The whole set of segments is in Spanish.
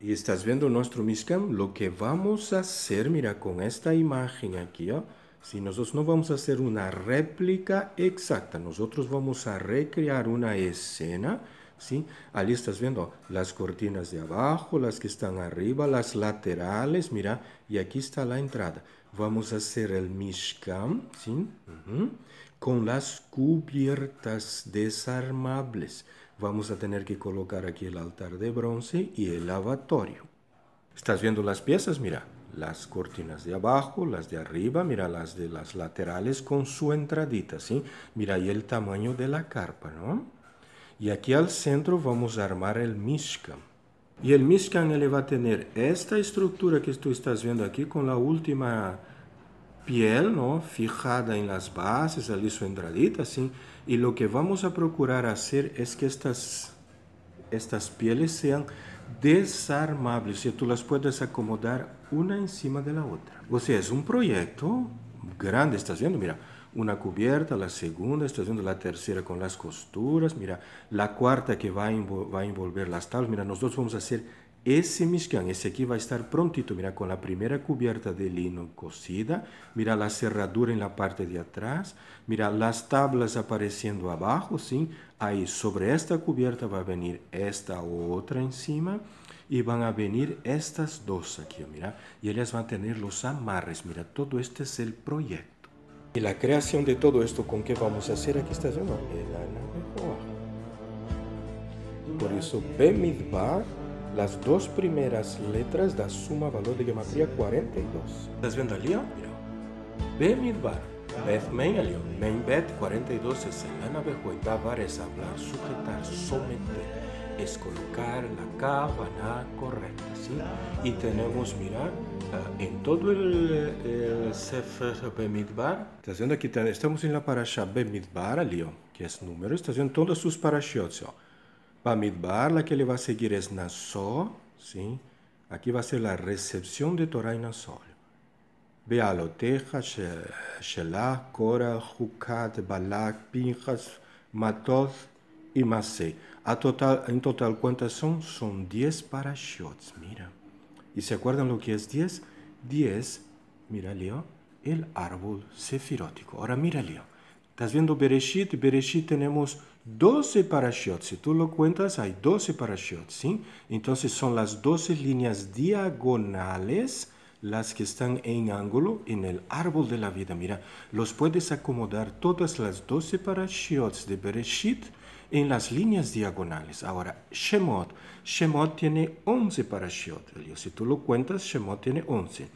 Y estás viendo nuestro Mishkan, lo que vamos a hacer, mira, con esta imagen aquí, ¿oh? si nosotros no vamos a hacer una réplica exacta, nosotros vamos a recrear una escena, ¿sí? Allí estás viendo las cortinas de abajo, las que están arriba, las laterales, mira, y aquí está la entrada. Vamos a hacer el Mishkan, ¿sí? Con las cubiertas desarmables vamos a tener que colocar aquí el altar de bronce y el lavatorio. ¿Estás viendo las piezas? Mira, las cortinas de abajo, las de arriba, mira las de las laterales con su entradita, ¿sí? Mira ahí el tamaño de la carpa, ¿no? Y aquí al centro vamos a armar el Mishkan. Y el Mishkan él va a tener esta estructura que tú estás viendo aquí con la última piel, ¿no? Fijada en las bases, allí su entradita, ¿sí? Y lo que vamos a procurar hacer es que estas, estas pieles sean desarmables, y tú las puedes acomodar una encima de la otra. O sea, es un proyecto grande, estás viendo, mira, una cubierta, la segunda, estás viendo la tercera con las costuras, mira, la cuarta que va a, va a envolver las tablas, mira, nosotros vamos a hacer ese Mishkan, ese aquí va a estar prontito, mira, con la primera cubierta de lino cosida, mira la cerradura en la parte de atrás, mira las tablas apareciendo abajo, ¿sí? Ahí sobre esta cubierta va a venir esta otra encima y van a venir estas dos aquí, mira, y ellas van a tener los amarres, mira, todo este es el proyecto. Y la creación de todo esto, ¿con qué vamos a hacer? Aquí está el Por eso, Bemidbar las dos primeras letras da suma valor de gematría 42. ¿Estás viendo ali, ó? Mira. B midbar. Beth ali, ó. Main bet 42 es el anabejo y hablar, sujetar, someter. Es colocar la cabana correcta, ¿sí? Y tenemos, mira, uh, en todo el, el Sefer Bemidbar, viendo aquí, estamos en la parasha Bemidbar ó, que es número, estás viendo todos sus parashot, ó. Bamidbar, la que le va a seguir es Nassó, ¿sí? Aquí va a ser la recepción de Torah y Nassó. Bealoteja, Shelah, Korah, Hukat, Balak, Pinjas, Matoth y Masé. A total, en total, ¿cuántas son? Son 10 parashots, mira. ¿Y se acuerdan lo que es 10? 10, mira, Leo, el árbol sefirótico. Ahora mira, Leo. ¿Estás viendo Bereshit? Bereshit tenemos 12 parashots. Si tú lo cuentas, hay 12 parashots, ¿sí? Entonces son las 12 líneas diagonales las que están en ángulo en el árbol de la vida. Mira, los puedes acomodar todas las 12 parashots de Bereshit en las líneas diagonales. Ahora, Shemot. Shemot tiene 11 parashots. Si tú lo cuentas, Shemot tiene 11.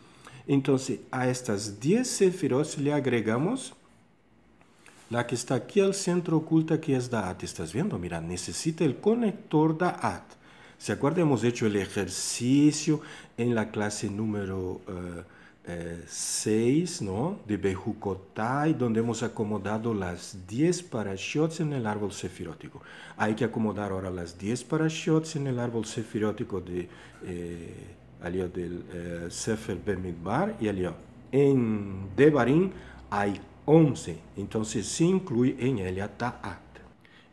Entonces, a estas 10 sefirot le agregamos la que está aquí al centro oculta que es DAAT. ¿Estás viendo? Mira, necesita el conector DAAT. ¿Se acuerdan? Hemos hecho el ejercicio en la clase número 6, uh, uh, ¿no? De Bejukotai, donde hemos acomodado las 10 parashots en el árbol sefirótico. Hay que acomodar ahora las 10 parashots en el árbol sefirótico de, eh, del eh, Sefer Bemidbar y alió. En Devarim hay 11. Entonces se incluye en ella ta'at.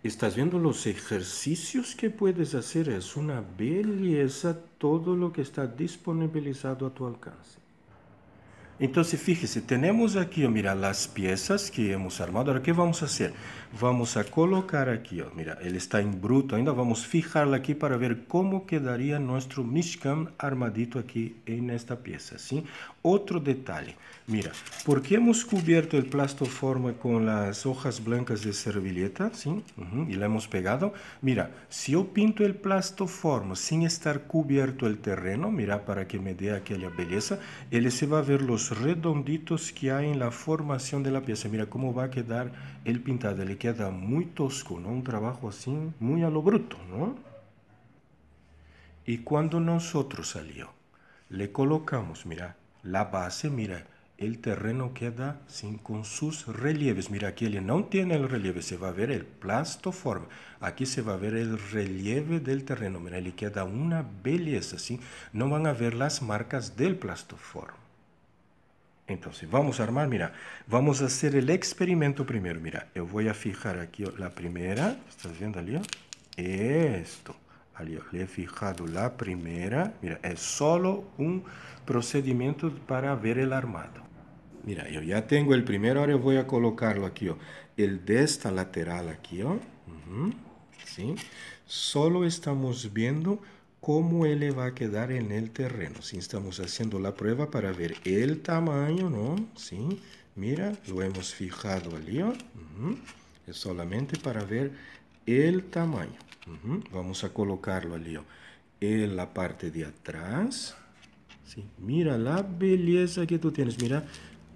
Estás viendo los ejercicios que puedes hacer. Es una belleza todo lo que está disponibilizado a tu alcance. Entonces, fíjese, tenemos aquí, mira, las piezas que hemos armado. Ahora, ¿qué vamos a hacer? Vamos a colocar aquí, mira, él está en bruto ainda. Vamos a fijarla aquí para ver cómo quedaría nuestro Mishkan armadito aquí en esta pieza, ¿sí? Otro detalle. Mira, ¿por qué hemos cubierto el plastoforma con las hojas blancas de servilleta? ¿sí? y la hemos pegado. Mira, si yo pinto el plastoforma sin estar cubierto el terreno, mira, para que me dé aquella belleza, él se va a ver los redonditos que hay en la formación de la pieza. Mira cómo va a quedar el pintado. Le queda muy tosco, ¿no? Un trabajo así, muy a lo bruto, ¿no? Y cuando nosotros salió, le colocamos, mira, la base, mira, el terreno queda sin con sus relieves. Mira, aquí él no tiene el relieve, se va a ver el plastoforma. Aquí se va a ver el relieve del terreno. Mira, le queda una belleza, ¿sí? No van a ver las marcas del plastoforma. Entonces, vamos a armar, mira, vamos a hacer el experimento primero. Mira, yo voy a fijar aquí la primera, ¿estás viendo ali? Esto. Ali, le he fijado la primera. Mira, es solo un procedimiento para ver el armado. Mira, yo ya tengo el primero, ahora voy a colocarlo aquí. El de esta lateral aquí. ¿sí? Solo estamos viendo cómo él va a quedar en el terreno. Si estamos haciendo la prueba para ver el tamaño, ¿no? ¿Sí? Mira, lo hemos fijado allí. Es solamente para ver el tamaño. Vamos a colocarlo allí en la parte de atrás. ¿Sí? Mira la belleza que tú tienes. Mira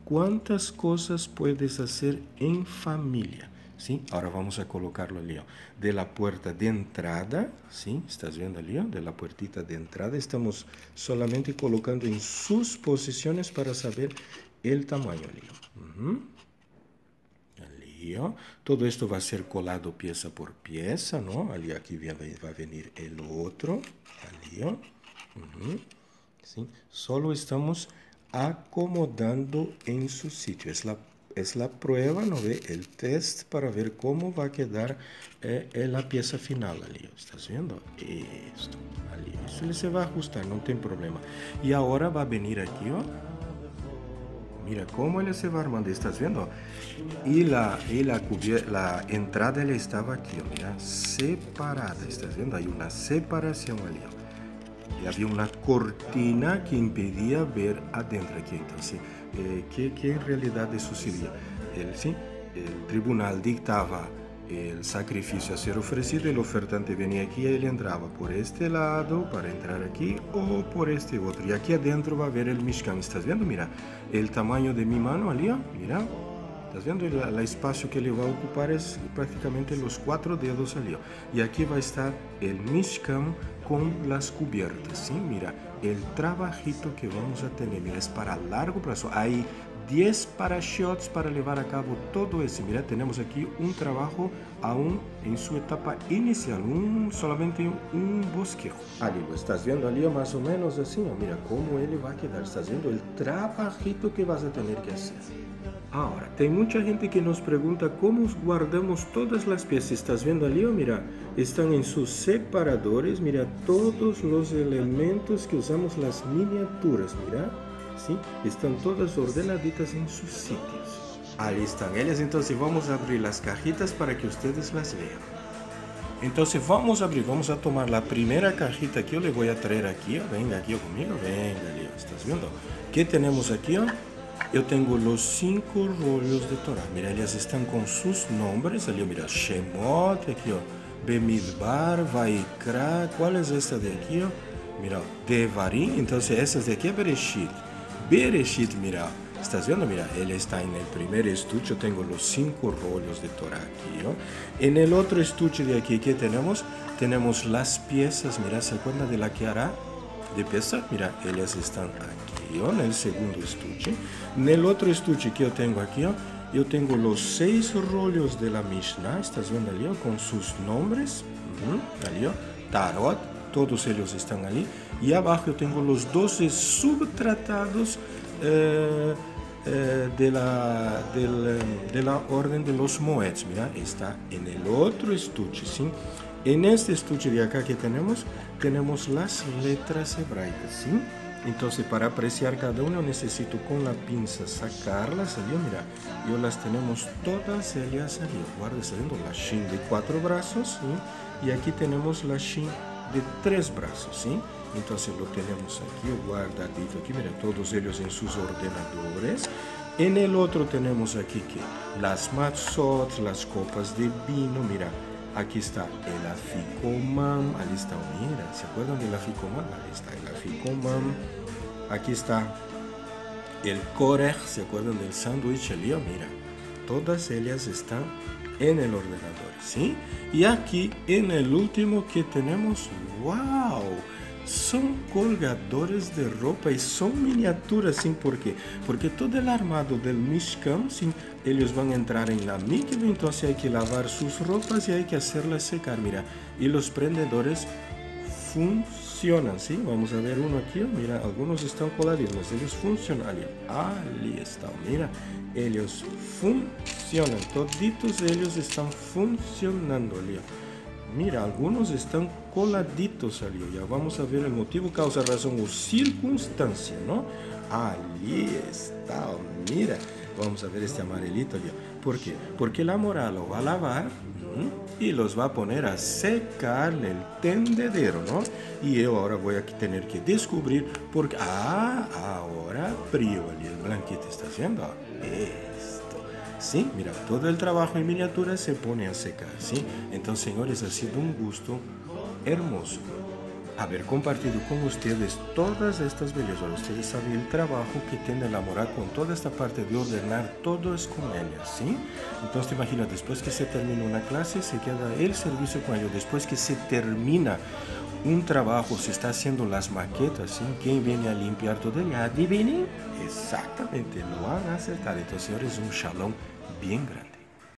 cuántas cosas puedes hacer en familia. ¿Sí? Ahora vamos a colocarlo allí. De la puerta de entrada, ¿sí? ¿Estás viendo? De la puertita de entrada. Estamos solamente colocando en sus posiciones para saber el tamaño. Todo esto va a ser colado pieza por pieza, ¿no? Aquí va a venir el otro. ¿Sí? Solo estamos acomodando en su sitio. Es la es la prueba, ¿no ve? El test para ver cómo va a quedar eh, la pieza final ali. ¿Estás viendo? Esto, ali. Eso se va a ajustar, no tiene problema. Y ahora va a venir aquí, ¿oh? Mira cómo él se va armando, ¿estás viendo? Y la, y la, la entrada le estaba aquí, mira, separada, ¿estás viendo? Hay una separación ali. Y había una cortina que impedía ver adentro aquí, entonces eh, ¿qué, ¿qué, en realidad sucedía? El, ¿sí? el tribunal dictaba el sacrificio a ser ofrecido, el ofertante venía aquí y él entraba por este lado para entrar aquí o por este otro. Y aquí adentro va a ver el Mishkan. ¿Estás viendo? Mira, el tamaño de mi mano allí, mira. ¿Estás viendo? El, espacio que le va a ocupar es prácticamente los cuatro dedos allí. Y aquí va a estar el Mishkan con las cubiertas, ¿sí? Mira, el trabajito que vamos a tener, mira, es para largo plazo. Hay 10 parashots para llevar a cabo todo eso. Mira, tenemos aquí un trabajo aún en su etapa inicial, un, solamente un bosquejo. Ali, lo estás viendo ali más o menos así, mira cómo él va a quedar. Estás viendo el trabajito que vas a tener que hacer. Ahora, hay mucha gente que nos pregunta cómo guardamos todas las piezas. ¿Estás viendo ali? Mira, están en sus separadores. Mira, todos los elementos que usamos, las miniaturas. Mira, ¿sí? Están todas ordenaditas en sus sitios. Ahí están ellas. Entonces vamos a abrir las cajitas para que ustedes las vean. Entonces vamos a abrir, vamos a tomar la primera cajita que yo le voy a traer aquí. Venga aquí conmigo, venga, Leo. ¿Estás viendo? ¿Qué tenemos aquí? Yo tengo los cinco rollos de Torah. Mira, ellas están con sus nombres. Ali, mira, Shemot, aquí, ó, Bemidbar, Vaikra. ¿Cuál es esta de aquí? Ó? Mira, Devarim. Entonces, estas de aquí es Bereshit. Bereshit, mira, ¿Estás viendo? Mira, él está en el primer estuche. Yo tengo los cinco rollos de Torah aquí. ¿no? En el otro estuche de aquí, ¿qué tenemos? Tenemos las piezas. Mira, ¿se acuerda de la que hará? De pieza. Mira, ellas están aquí en el segundo estuche. En el otro estuche que yo tengo aquí, yo tengo los seis rollos de la Mishnah, estás viendo allí, con sus nombres, allí, Tarot, todos ellos están allí. Y abajo yo tengo los 12 subtratados eh, eh, de, la, de la de los Moeds. Mira, está en el otro estuche, ¿sí? En este estuche de acá que tenemos, tenemos las letras hebraicas, ¿sí? Entonces para apreciar cada uno necesito con la pinza sacarlas, ¿salió? Mira, yo las tenemos todas ellas salió. Guarda saliendo la shin de cuatro brazos, ¿sí? Y aquí tenemos la shin de tres brazos, ¿sí? Entonces lo tenemos aquí guardadito, aquí mira, todos ellos en sus ordenadores. En el otro tenemos aquí que las matzot, las copas de vino, mira, aquí está el aficomam, está, mira, ¿se acuerdan del aficomam? Ahí está el aficomam. Aquí está el korech, ¿se acuerdan del sándwich? El mira, todas ellas están en el ordenador, ¿sí? Y aquí en el último que tenemos, wow, son colgadores de ropa y son miniaturas, ¿sí? ¿Por qué? Porque todo el armado del Mishkan, ¿sí? ellos van a entrar en la mikve, entonces hay que lavar sus ropas y hay que hacerlas secar, mira. Y los prendedores funcionan, ¿sí? Vamos a ver uno aquí, mira, algunos están coladitos, ellos funcionan, ahí está, mira, ellos funcionan, toditos ellos están funcionando, Mira, algunos están coladitos ali. Ya vamos a ver el motivo, causa, razón o circunstancia, ¿no? Ali está, mira. Vamos a ver este amarelito ya. ¿Por qué? Porque la mora lo va a lavar y los va a poner a secar en el tendedero, ¿no? Y yo ahora voy a tener que descubrir porque, ah, ahora frío el blanquito está haciendo esto. ¿Sí? Mira, todo el trabajo en miniatura se pone a secar, ¿sí? Entonces, señores, ha sido un gusto hermoso haber compartido con ustedes todas estas bellezas. Ustedes saben el trabajo que tiene la moral con toda esta parte de ordenar todo es con ella, ¿sí? Entonces te imaginas, después que se termina una clase, se queda el servicio con ellos. Después que se termina un trabajo, se está haciendo las maquetas, ¿sí? ¿Quién viene a limpiar todo? Adivinen, exactamente, lo van a acertar. Entonces, señores, un shalom bem grande.